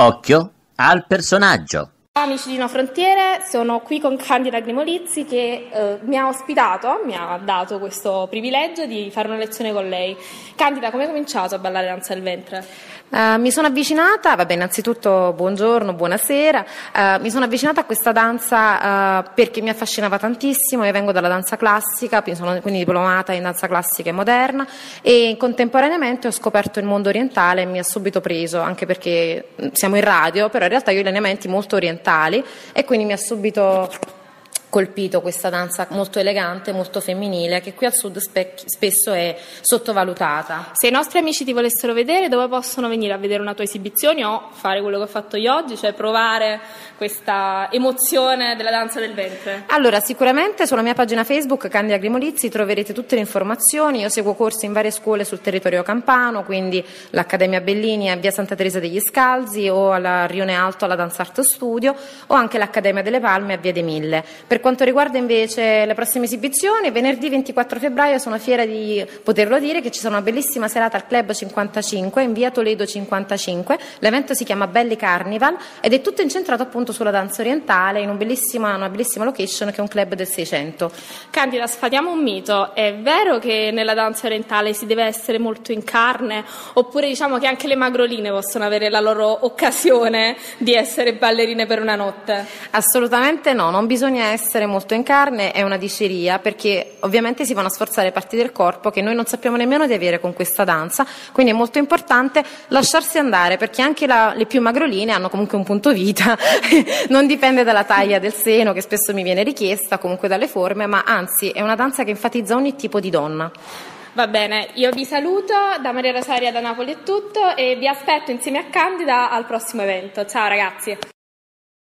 Occhio al personaggio. Amici di No Frontiere, sono qui con Candida Grimolizzi che eh, mi ha ospitato, mi ha dato questo privilegio di fare una lezione con lei. Candida, come hai cominciato a ballare danza del ventre? Uh, mi sono avvicinata, vabbè, innanzitutto buongiorno, buonasera. Uh, mi sono avvicinata a questa danza uh, perché mi affascinava tantissimo. Io vengo dalla danza classica, sono quindi diplomata in danza classica e moderna e contemporaneamente ho scoperto il mondo orientale e mi ha subito preso, anche perché siamo in radio, però in realtà io ho gli elementi molto orientali e quindi mi ha subito colpito questa danza molto elegante, molto femminile, che qui al sud spe- spesso è sottovalutata. Se i nostri amici ti volessero vedere, dove possono venire a vedere una tua esibizione o fare quello che ho fatto io oggi, cioè provare questa emozione della danza del ventre? Allora, sicuramente sulla mia pagina Facebook Candida Grimolizzi troverete tutte le informazioni. Io seguo corsi in varie scuole sul territorio campano, quindi l'Accademia Bellini a Via Santa Teresa degli Scalzi o alla Rione Alto alla Danza Art Studio o anche l'Accademia delle Palme a Via De Mille. Per per quanto riguarda invece le prossime esibizioni, venerdì 24 febbraio sono fiera di poterlo dire che ci sarà una bellissima serata al Club 55 in via Toledo 55. L'evento si chiama Belli Carnival ed è tutto incentrato appunto sulla danza orientale in un una bellissima location che è un club del 600. Candida, sfatiamo un mito. È vero che nella danza orientale si deve essere molto in carne oppure diciamo che anche le magroline possono avere la loro occasione di essere ballerine per una notte? Assolutamente no, non bisogna essere essere molto in carne è una diceria perché ovviamente si vanno a sforzare parti del corpo che noi non sappiamo nemmeno di avere con questa danza, quindi è molto importante lasciarsi andare perché anche la, le più magroline hanno comunque un punto vita, non dipende dalla taglia del seno che spesso mi viene richiesta, comunque dalle forme, ma anzi è una danza che enfatizza ogni tipo di donna. Va bene, io vi saluto, da Maria Rosaria da Napoli è tutto e vi aspetto insieme a Candida al prossimo evento. Ciao ragazzi!